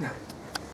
Yeah.